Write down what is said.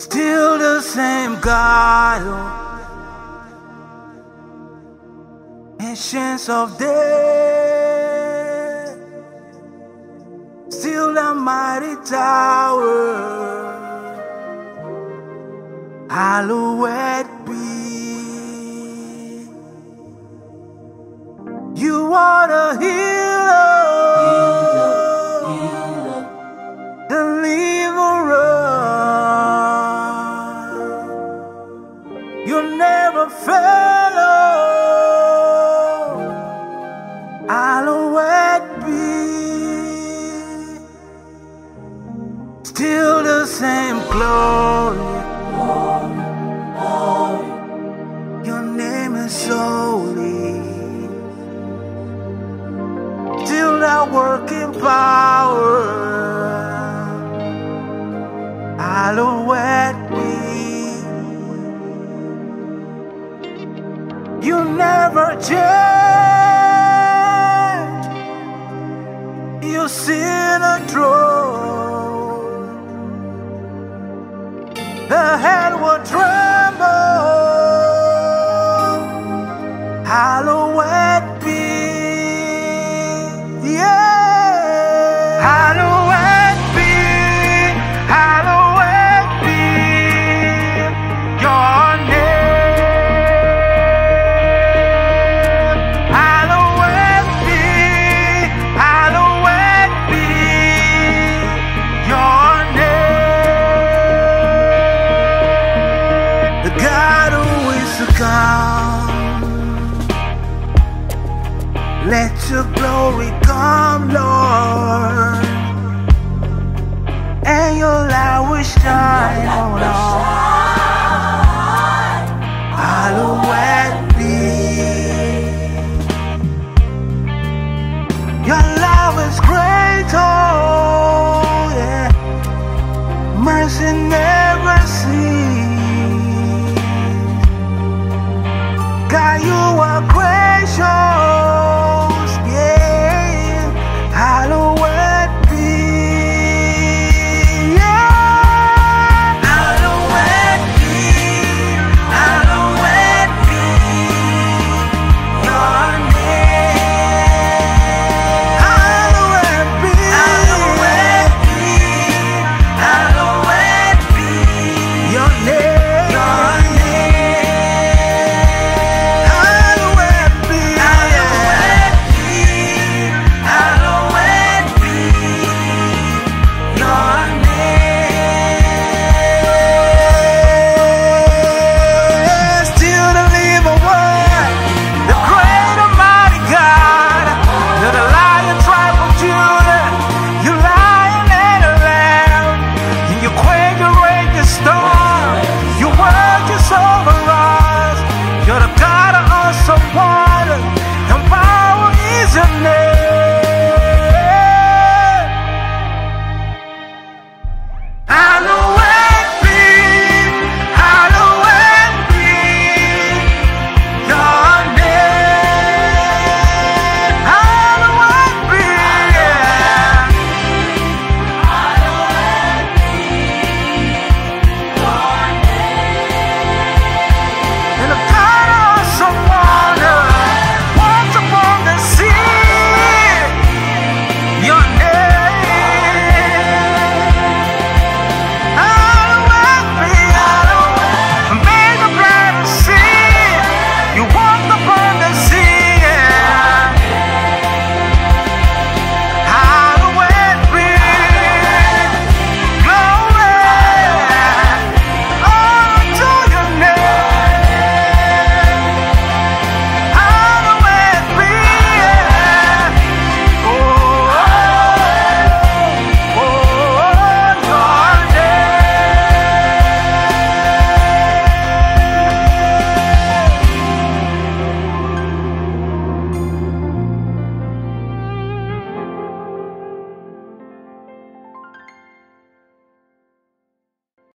Still the same God. oh. Ancients of days. Still the mighty tower. Hallowed glory. Your name is holy. Still that working power. Hallowed be. You never change. You see the throne. The head will tremble. Your glory come, Lord. And your light will shine on us. Hallowed be. Your love is great, oh yeah. Mercy never